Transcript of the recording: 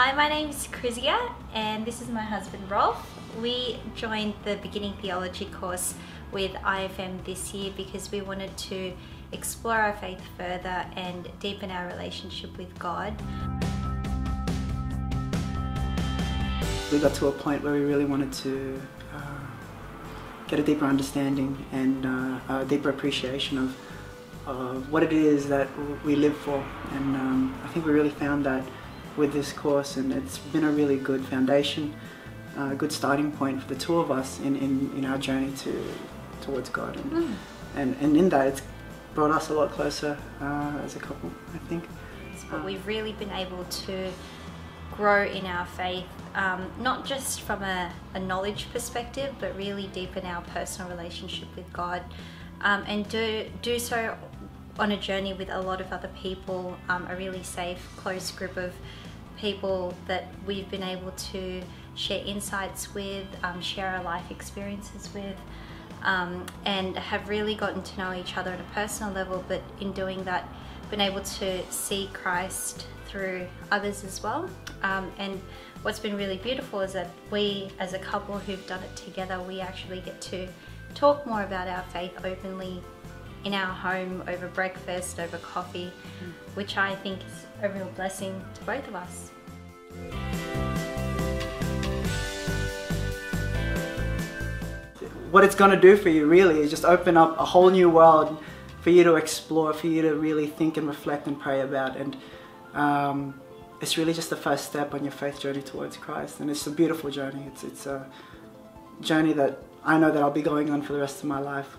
Hi, my name is Krizzia and this is my husband Rolf. We joined the beginning theology course with IFM this year because we wanted to explore our faith further and deepen our relationship with God. We got to a point where we really wanted to uh, get a deeper understanding and uh, a deeper appreciation of uh, what it is that we live for. And um, I think we really found that with this course and it's been a really good foundation, a good starting point for the two of us in, in, in our journey to towards God. And, mm. and, and in that it's brought us a lot closer uh, as a couple, I think. But we've really been able to grow in our faith, um, not just from a, a, knowledge perspective, but really deepen our personal relationship with God, um, and do do so on a journey with a lot of other people, um, a really safe, close group of people that we've been able to share insights with, um, share our life experiences with, um, and have really gotten to know each other on a personal level, but in doing that, been able to see Christ through others as well. Um, and what's been really beautiful is that we, as a couple who've done it together, we actually get to talk more about our faith openly in our home over breakfast, over coffee, mm. which I think is a real blessing to both of us. What it's going to do for you really is just open up a whole new world for you to explore, for you to really think and reflect and pray about. And um, it's really just the first step on your faith journey towards Christ. And it's a beautiful journey. It's, it's a journey that I know that I'll be going on for the rest of my life.